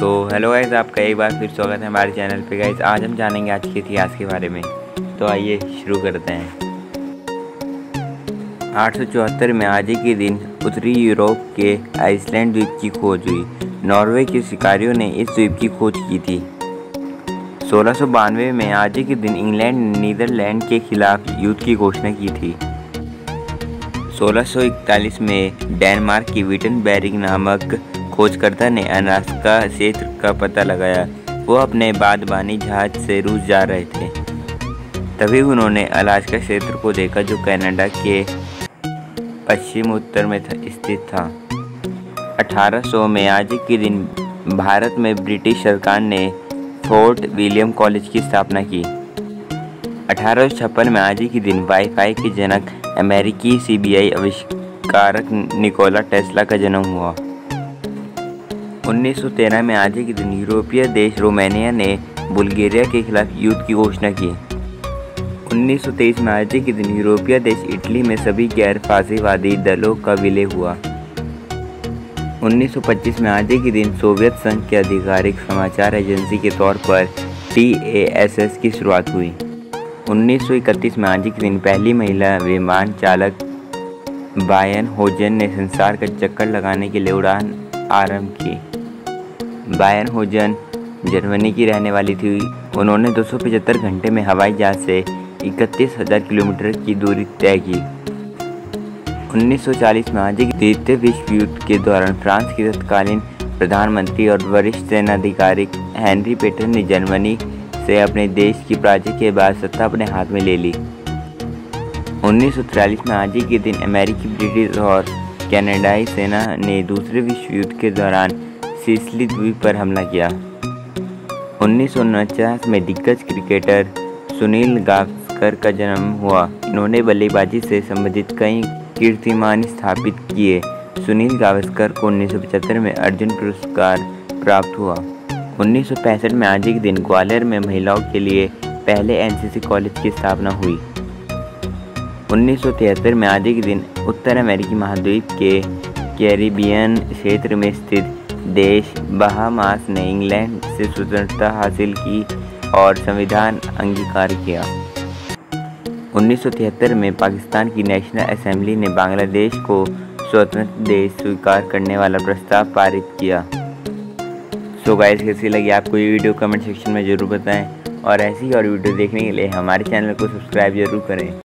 तो hello guys आपका एक बार फिर स्वागत है हमारे चैनल पे। गाइज़ आज हम जानेंगे आज के इतिहास के बारे में। तो आइए शुरू करते हैं। आठ सौ चौहत्तर में आज के दिन उत्तरी यूरोप के आइसलैंड द्वीप की खोज हुई। नॉर्वे के शिकारियों ने इस द्वीप की खोज की थी। सोलह में आज के दिन इंग्लैंड ने नीदरलैंड के खिलाफ युद्ध की घोषणा की थी। 1641 में डेनमार्क की विटन बैरिंग नामक खोजकर्ता ने अनास्का क्षेत्र का पता लगाया। वो अपने बादबानी जहाज़ से रूस जा रहे थे। तभी उन्होंने अलास्का क्षेत्र को देखा जो कनाडा के पश्चिम उत्तर में स्थित था। 1800 में आज के दिन भारत में ब्रिटिश सरकार ने फोर्ट विलियम कॉलेज की स्थापना की। अठारह सौ छप्पन में आज के दिन वाईफाई के जनक अमेरिकी सीबीआई आविष्कारक निकोला टेस्ला का जन्म हुआ। 1913 में आज के दिन यूरोपीय देश रोमानिया ने बुल्गारिया के खिलाफ युद्ध की घोषणा की। 1923 में आज के दिन यूरोपीय देश इटली में सभी गैर फांसीवादी दलों का विलय हुआ। 1925 में आज के दिन सोवियत संघ के आधिकारिक समाचार एजेंसी के तौर पर टी की शुरुआत हुई। 1931 में आज के दिन पहली महिला विमान चालक बायन होजन ने संसार का चक्कर लगाने के लिए उड़ान आरंभ की। बायन होजन, जर्मनी की रहने वाली थी। उन्होंने दो सौ पचहत्तर घंटे में हवाई जहाज़ से इकतीस हज़ार किलोमीटर की दूरी तय की। 1940 में आज द्वितीय विश्व युद्ध के दौरान फ्रांस के तत्कालीन प्रधानमंत्री और वरिष्ठ सेनाधिकारी हेनरी पेटर ने जर्मनी से अपने देश की पराजय के बाद सत्ता अपने हाथ में ले ली। उन्नीस में आज के दिन अमेरिकी ब्रिटिश और कनाडाई सेना ने दूसरे विश्व युद्ध के दौरान सिसली द्वीप पर हमला किया। उन्नीस सौ उनचास में दिग्गज क्रिकेटर सुनील गावस्कर का जन्म हुआ। इन्होंने बल्लेबाजी से संबंधित कई कीर्तिमान स्थापित किए। सुनील गावस्कर को उन्नीस सौ पचहत्तर में अर्जुन पुरस्कार प्राप्त हुआ। उन्नीस सौ पैंसठ में आज के दिन ग्वालियर में महिलाओं के लिए पहले एनसीसी कॉलेज की स्थापना हुई। उन्नीस सौ तिहत्तर में आज के दिन उत्तर अमेरिकी महाद्वीप के कैरिबियन क्षेत्र में स्थित देश बहामास ने इंग्लैंड से स्वतंत्रता हासिल की और संविधान अंगीकार किया। 1973 में पाकिस्तान की नेशनल असेंबली ने बांग्लादेश को स्वतंत्र देश स्वीकार करने वाला प्रस्ताव पारित किया। सो गाइस कैसी लगी आपको ये वीडियो? कमेंट सेक्शन में ज़रूर बताएँ। और ऐसी और वीडियो देखने के लिए हमारे चैनल को सब्सक्राइब ज़रूर करें।